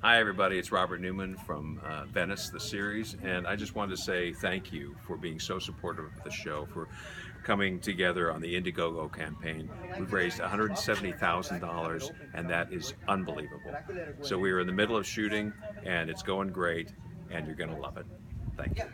Hi, everybody. It's Robert Newman from uh, Venice, the series, and I just wanted to say thank you for being so supportive of the show, for coming together on the Indiegogo campaign. We've raised $170,000, and that is unbelievable. So we are in the middle of shooting, and it's going great, and you're going to love it. Thank you.